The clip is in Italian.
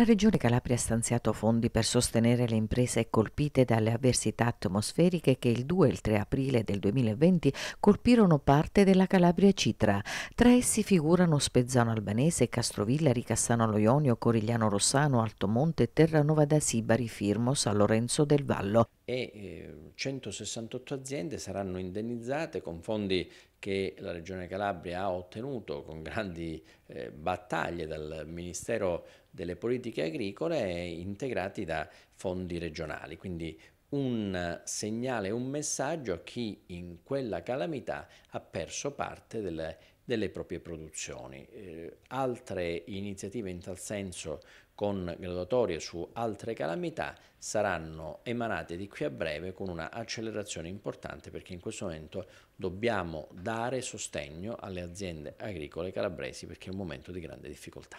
La Regione Calabria ha stanziato fondi per sostenere le imprese colpite dalle avversità atmosferiche che il 2 e il 3 aprile del 2020 colpirono parte della Calabria Citra. Tra essi figurano Spezzano Albanese, Castrovillari, Cassano Loionio, Corigliano Rossano, Altomonte, Terranova da Sibari, Firmo, San Lorenzo del Vallo e eh, 168 aziende saranno indennizzate con fondi che la Regione Calabria ha ottenuto con grandi eh, battaglie dal Ministero delle Politiche Agricole integrati da fondi regionali. Quindi un segnale, un messaggio a chi in quella calamità ha perso parte delle, delle proprie produzioni. Eh, altre iniziative in tal senso con graduatorie su altre calamità saranno emanate di qui a breve con una accelerazione importante perché in questo momento dobbiamo dare sostegno alle aziende agricole calabresi perché è un momento di grande difficoltà.